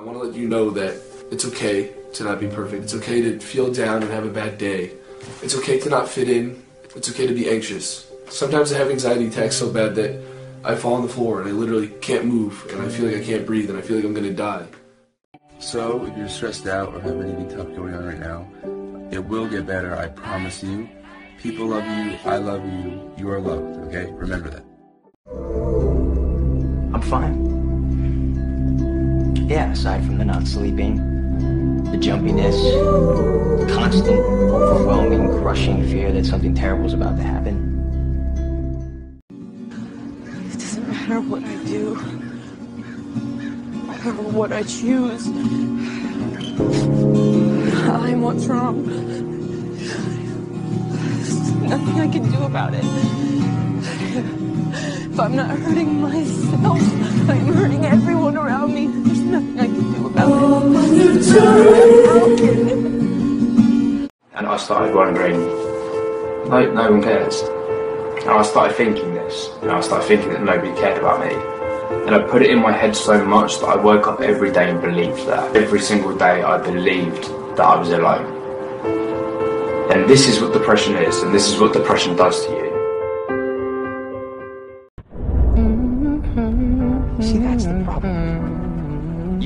I want to let you know that it's okay to not be perfect. It's okay to feel down and have a bad day. It's okay to not fit in. It's okay to be anxious. Sometimes I have anxiety attacks so bad that I fall on the floor and I literally can't move and I feel like I can't breathe and I feel like I'm gonna die. So, if you're stressed out or have anything tough going on right now, it will get better, I promise you. People love you, I love you, you are loved, okay? Remember that. I'm fine. Yeah, aside from the not sleeping, the jumpiness, constant, overwhelming, crushing fear that something terrible is about to happen. It doesn't matter what I do, or what I choose. I'm what's wrong. There's nothing I can do about it. If I'm not hurting myself, I'm hurting everyone around me. There's nothing I can do about it. And I started wondering, no, no one cares. And I started thinking this, and I started thinking that nobody cared about me. And I put it in my head so much that I woke up every day and believed that. Every single day I believed that I was alone. And this is what depression is, and this is what depression does to you.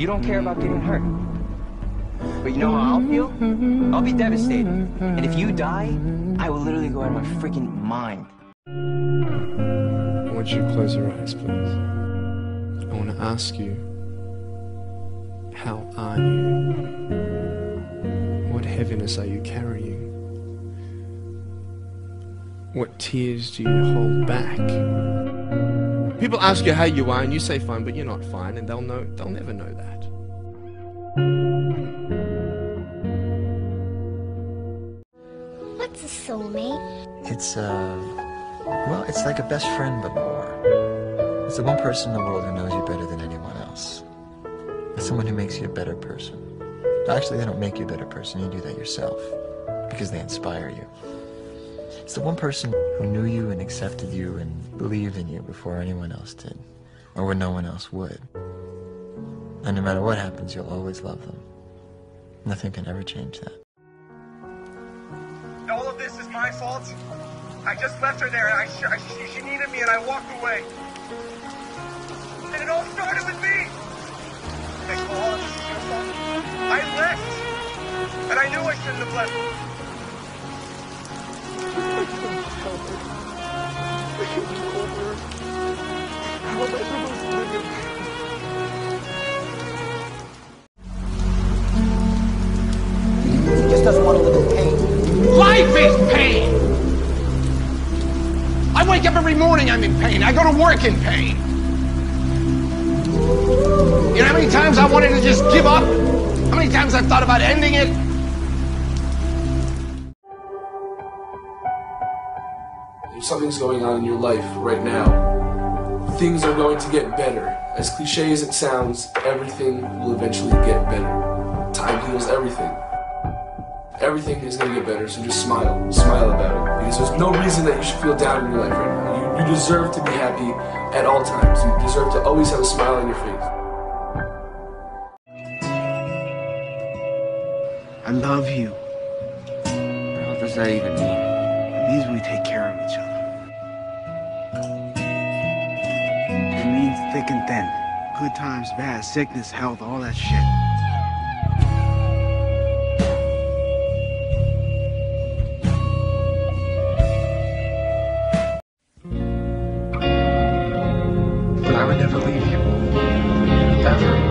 You don't care about getting hurt. But you know how I'll feel? I'll be devastated. And if you die, I will literally go out of my freaking mind. I want you to close your eyes, please. I want to ask you, how are you? What heaviness are you carrying? What tears do you hold back? People ask you how you are, and you say fine, but you're not fine, and they'll know. They'll never know that. What's a soulmate? It's, uh, well, it's like a best friend, but more. It's the one person in the world who knows you better than anyone else. It's someone who makes you a better person. Actually, they don't make you a better person, you do that yourself. Because they inspire you. It's the one person who knew you and accepted you and believed in you before anyone else did. Or when no one else would. And no matter what happens, you'll always love them. Nothing can ever change that. All of this is my fault. I just left her there, and I, I she, needed me, and I walked away. And it all started with me. I left, and I knew I shouldn't have left. He just doesn't want to live in pain. Life is pain. I wake up every morning, I'm in pain. I go to work in pain. You know how many times I wanted to just give up? How many times I've thought about ending it? If something's going on in your life right now, things are going to get better. As cliche as it sounds, everything will eventually get better. Time heals everything. Everything is going to get better, so just smile. Smile about it. Because there's no reason that you should feel down in your life right now. You, you deserve to be happy at all times. You deserve to always have a smile on your face. I love you. What does that even mean? It means we take care of each other. thick and thin. Good times, bad, sickness, health, all that shit. But I would never leave you. Ever.